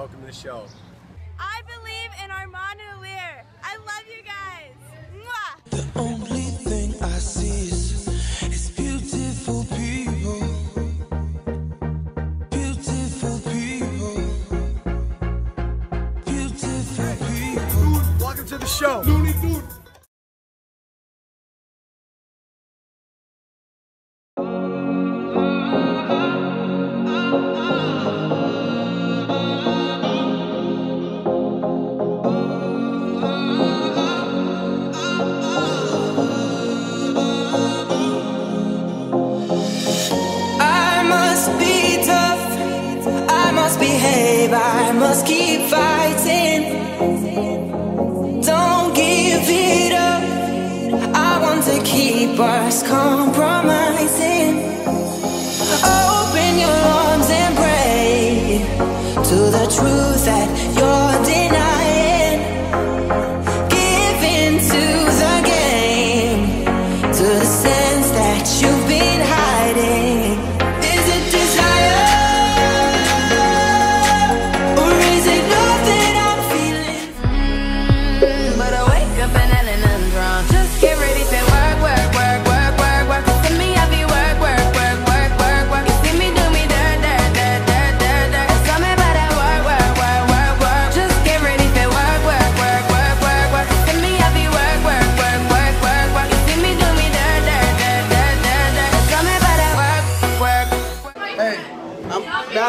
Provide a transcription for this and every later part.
Welcome to the show. I believe in Armand Ilir. I love you guys. Mwah! The only thing I see is, is beautiful people. Beautiful people. Beautiful people. Welcome to the show. I I must keep fighting.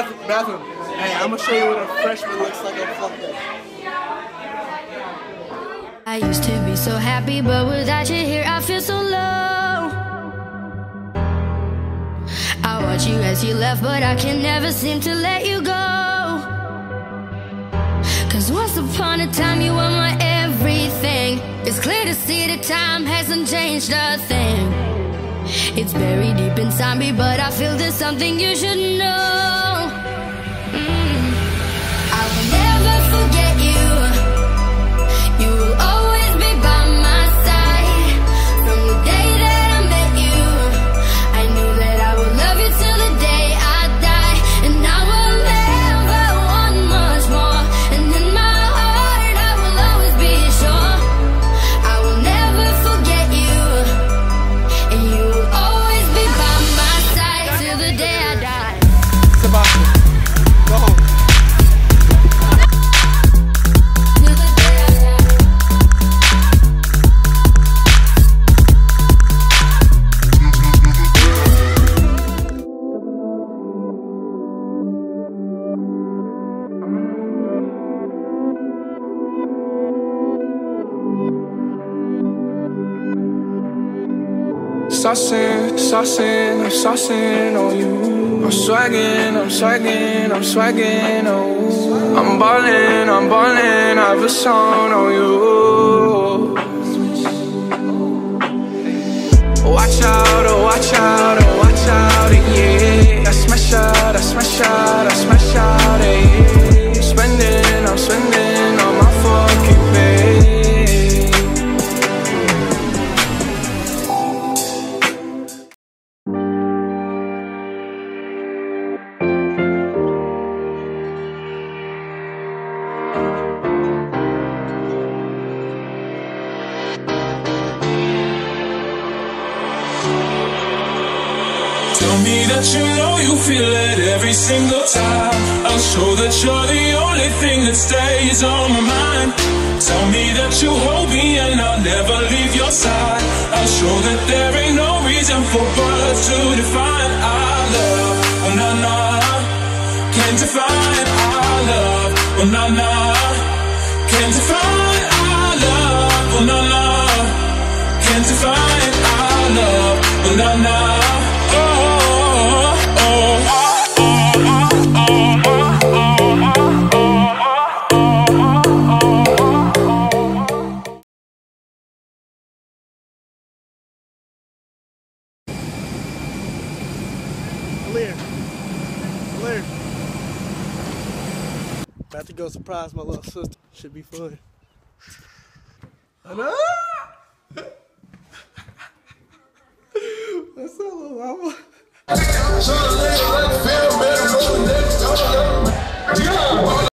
I'm bathroom. Hey, I'm gonna show you what a freshman looks like on Flunk Day. I used to be so happy, but without you here, I feel so low. I watch you as you left, but I can never seem to let you go. Cause once upon a time, you were my everything. It's clear to see that time hasn't changed a thing. It's buried deep inside me, but I feel there's something you should know. Saucing, saucing, I'm saucing on you. I'm swagging, I'm swagging, I'm swagging, oh. I'm ballin', I'm ballin', I have a song on you. Watch out, oh, watch out, oh, watch out, yeah. Tell me that you know you feel it every single time. I'll show that you're the only thing that stays on my mind. Tell me that you hold me and I'll never leave your side. I'll show that there ain't no reason for words to define our love. Oh, nah, nah. Can't define our love. Oh, nah, nah. Can't define our love. Oh, nah, nah. Can't define our love. Oh, nah, nah. About to go surprise my little sister. Should be fun. Know. What's up, little mama?